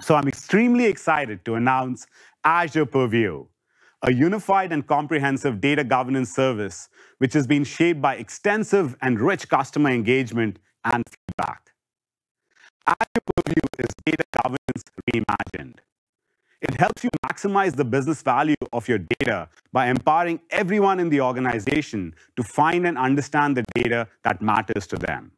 So I'm extremely excited to announce Azure Purview, a unified and comprehensive data governance service which has been shaped by extensive and rich customer engagement and feedback. Azure Purview is data governance reimagined. It helps you maximize the business value of your data by empowering everyone in the organization to find and understand the data that matters to them.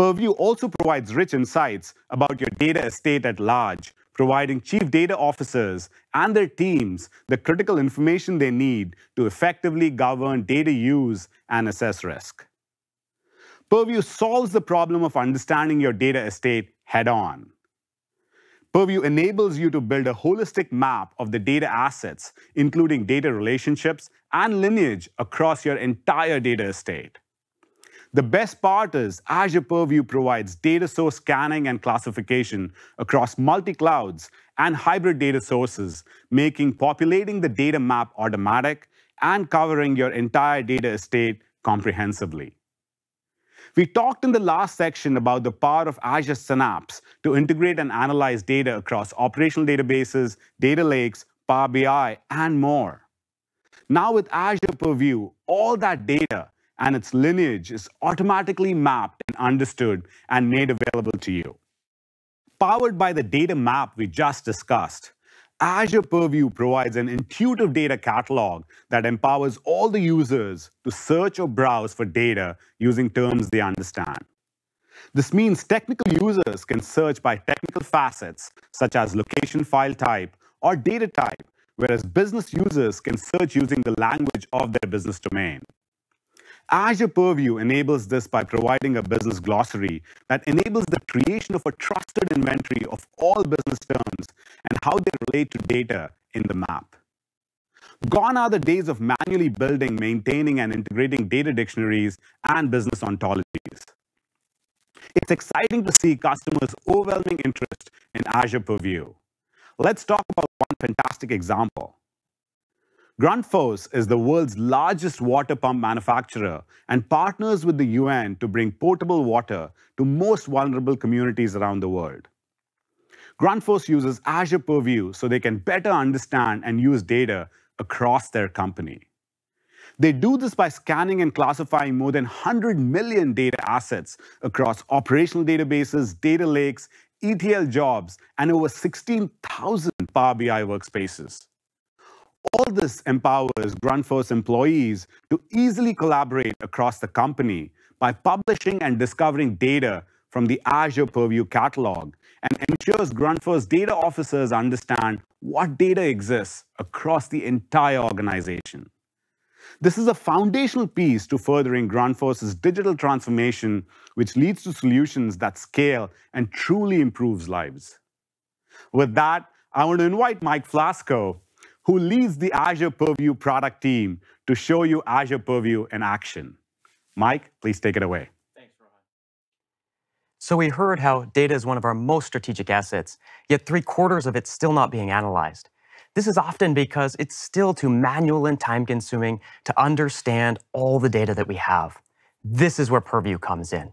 Purview also provides rich insights about your data estate at large, providing chief data officers and their teams the critical information they need to effectively govern data use and assess risk. Purview solves the problem of understanding your data estate head on. Purview enables you to build a holistic map of the data assets, including data relationships and lineage across your entire data estate. The best part is Azure Purview provides data source scanning and classification across multi-clouds and hybrid data sources, making populating the data map automatic and covering your entire data estate comprehensively. We talked in the last section about the power of Azure Synapse to integrate and analyze data across operational databases, data lakes, Power BI, and more. Now with Azure Purview, all that data and its lineage is automatically mapped and understood and made available to you. Powered by the data map we just discussed, Azure Purview provides an intuitive data catalog that empowers all the users to search or browse for data using terms they understand. This means technical users can search by technical facets, such as location file type or data type, whereas business users can search using the language of their business domain. Azure Purview enables this by providing a business glossary that enables the creation of a trusted inventory of all business terms and how they relate to data in the map. Gone are the days of manually building, maintaining, and integrating data dictionaries and business ontologies. It's exciting to see customers' overwhelming interest in Azure Purview. Let's talk about one fantastic example. Grundfos is the world's largest water pump manufacturer and partners with the UN to bring potable water to most vulnerable communities around the world. Grundfos uses Azure Purview so they can better understand and use data across their company. They do this by scanning and classifying more than 100 million data assets across operational databases, data lakes, ETL jobs, and over 16,000 Power BI workspaces. All this empowers Grundfos employees to easily collaborate across the company by publishing and discovering data from the Azure Purview catalog and ensures Grundfos data officers understand what data exists across the entire organization. This is a foundational piece to furthering Grundfos's digital transformation, which leads to solutions that scale and truly improves lives. With that, I want to invite Mike Flasko who leads the Azure Purview product team to show you Azure Purview in action. Mike, please take it away. Thanks, Rohan. So we heard how data is one of our most strategic assets, yet three quarters of it's still not being analyzed. This is often because it's still too manual and time consuming to understand all the data that we have. This is where Purview comes in.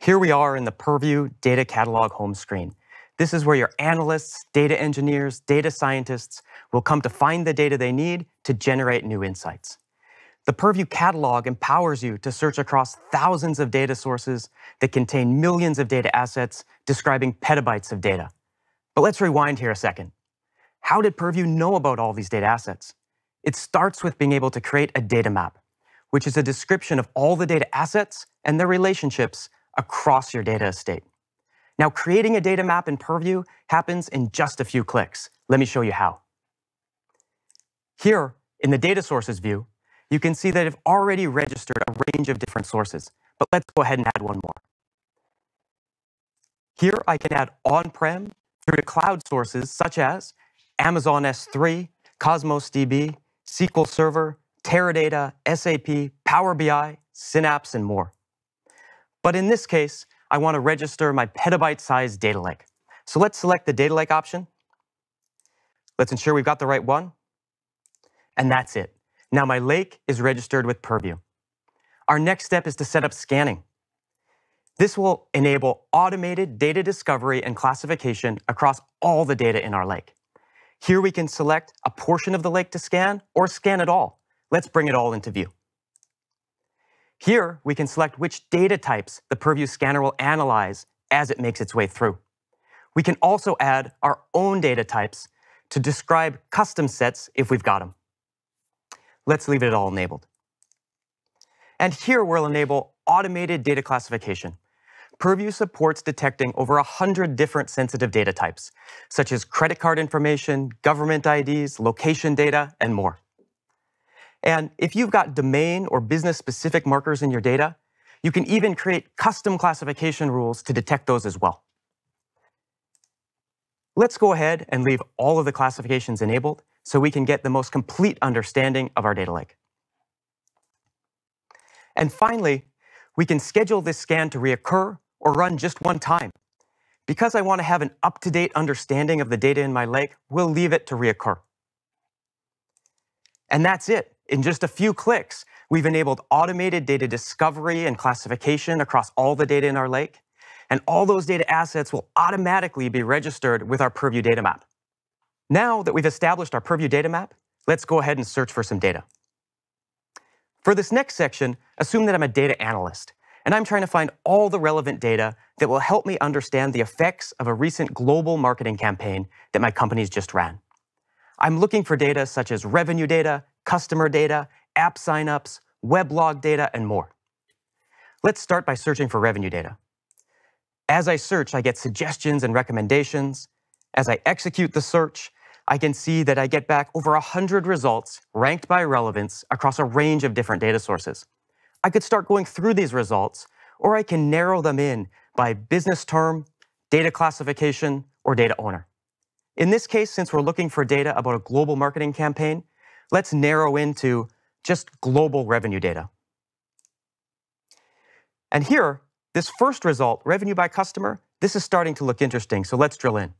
Here we are in the Purview Data Catalog home screen. This is where your analysts, data engineers, data scientists will come to find the data they need to generate new insights. The Purview catalog empowers you to search across thousands of data sources that contain millions of data assets describing petabytes of data. But let's rewind here a second. How did Purview know about all these data assets? It starts with being able to create a data map, which is a description of all the data assets and their relationships across your data estate. Now, creating a data map in Purview happens in just a few clicks. Let me show you how. Here, in the data sources view, you can see that I've already registered a range of different sources, but let's go ahead and add one more. Here, I can add on-prem through to cloud sources such as Amazon S3, Cosmos DB, SQL Server, Teradata, SAP, Power BI, Synapse, and more. But in this case, I want to register my petabyte-sized data lake. So let's select the data lake option. Let's ensure we've got the right one. And that's it. Now my lake is registered with Purview. Our next step is to set up scanning. This will enable automated data discovery and classification across all the data in our lake. Here we can select a portion of the lake to scan or scan it all. Let's bring it all into view. Here, we can select which data types the Purview scanner will analyze as it makes its way through. We can also add our own data types to describe custom sets if we've got them. Let's leave it all enabled. And here we'll enable automated data classification. Purview supports detecting over 100 different sensitive data types, such as credit card information, government IDs, location data, and more. And if you've got domain or business specific markers in your data, you can even create custom classification rules to detect those as well. Let's go ahead and leave all of the classifications enabled so we can get the most complete understanding of our data lake. And finally, we can schedule this scan to reoccur or run just one time. Because I want to have an up-to-date understanding of the data in my lake, we'll leave it to reoccur. And that's it. In just a few clicks, we've enabled automated data discovery and classification across all the data in our lake. And all those data assets will automatically be registered with our Purview data map. Now that we've established our Purview data map, let's go ahead and search for some data. For this next section, assume that I'm a data analyst and I'm trying to find all the relevant data that will help me understand the effects of a recent global marketing campaign that my company's just ran. I'm looking for data such as revenue data, customer data, app signups, weblog data, and more. Let's start by searching for revenue data. As I search, I get suggestions and recommendations. As I execute the search, I can see that I get back over 100 results ranked by relevance across a range of different data sources. I could start going through these results, or I can narrow them in by business term, data classification, or data owner. In this case, since we're looking for data about a global marketing campaign, let's narrow into just global revenue data. And here, this first result, revenue by customer, this is starting to look interesting, so let's drill in.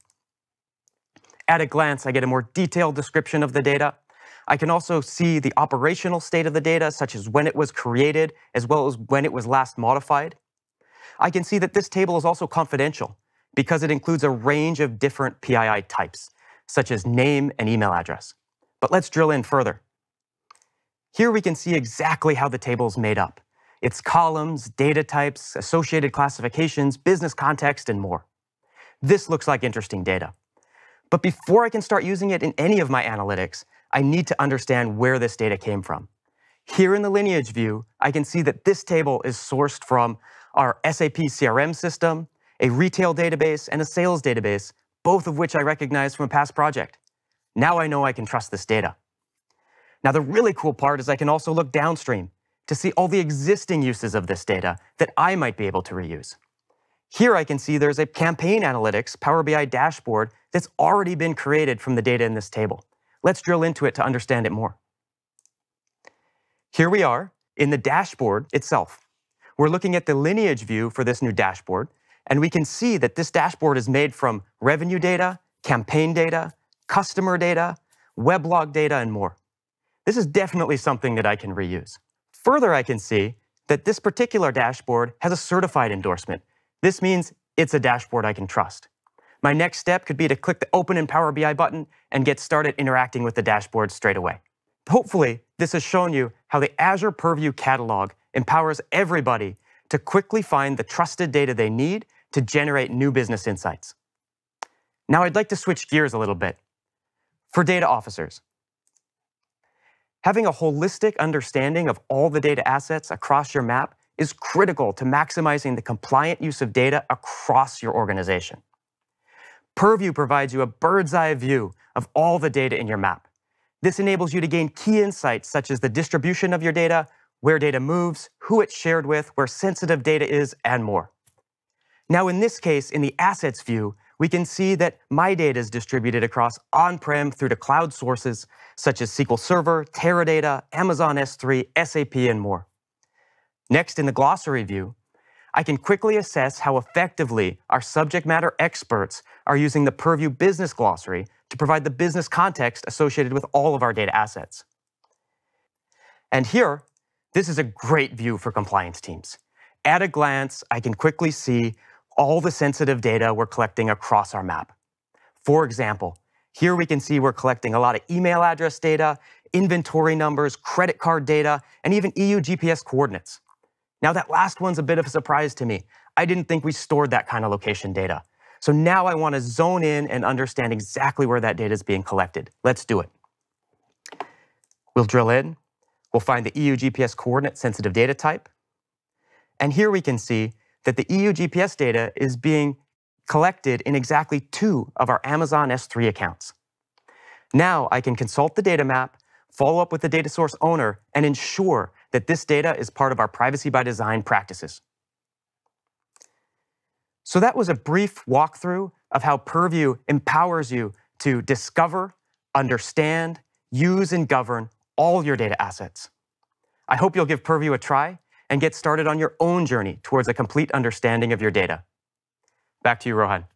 At a glance, I get a more detailed description of the data. I can also see the operational state of the data, such as when it was created, as well as when it was last modified. I can see that this table is also confidential because it includes a range of different PII types, such as name and email address. But let's drill in further. Here we can see exactly how the table is made up. Its columns, data types, associated classifications, business context, and more. This looks like interesting data. But before I can start using it in any of my analytics, I need to understand where this data came from. Here in the lineage view, I can see that this table is sourced from our SAP CRM system, a retail database, and a sales database, both of which I recognize from a past project. Now I know I can trust this data. Now the really cool part is I can also look downstream to see all the existing uses of this data that I might be able to reuse. Here I can see there's a campaign analytics Power BI dashboard that's already been created from the data in this table. Let's drill into it to understand it more. Here we are in the dashboard itself. We're looking at the lineage view for this new dashboard, and we can see that this dashboard is made from revenue data, campaign data, customer data, weblog data, and more. This is definitely something that I can reuse. Further, I can see that this particular dashboard has a certified endorsement. This means it's a dashboard I can trust. My next step could be to click the Open in Power BI button and get started interacting with the dashboard straight away. Hopefully, this has shown you how the Azure Purview catalog empowers everybody to quickly find the trusted data they need to generate new business insights. Now, I'd like to switch gears a little bit. For data officers, having a holistic understanding of all the data assets across your map is critical to maximizing the compliant use of data across your organization. Purview provides you a bird's eye view of all the data in your map. This enables you to gain key insights such as the distribution of your data, where data moves, who it's shared with, where sensitive data is, and more. Now, in this case, in the assets view, we can see that my data is distributed across on-prem through to cloud sources such as SQL Server, Teradata, Amazon S3, SAP, and more. Next, in the glossary view, I can quickly assess how effectively our subject matter experts are using the Purview Business Glossary to provide the business context associated with all of our data assets. And here, this is a great view for compliance teams. At a glance, I can quickly see all the sensitive data we're collecting across our map. For example, here we can see we're collecting a lot of email address data, inventory numbers, credit card data, and even EU GPS coordinates. Now, that last one's a bit of a surprise to me. I didn't think we stored that kind of location data. So now I want to zone in and understand exactly where that data is being collected. Let's do it. We'll drill in. We'll find the EU GPS coordinate sensitive data type. And here we can see that the EU GPS data is being collected in exactly two of our Amazon S3 accounts. Now I can consult the data map, follow up with the data source owner, and ensure that this data is part of our privacy by design practices. So that was a brief walkthrough of how Purview empowers you to discover, understand, use, and govern all your data assets. I hope you'll give Purview a try and get started on your own journey towards a complete understanding of your data. Back to you, Rohan.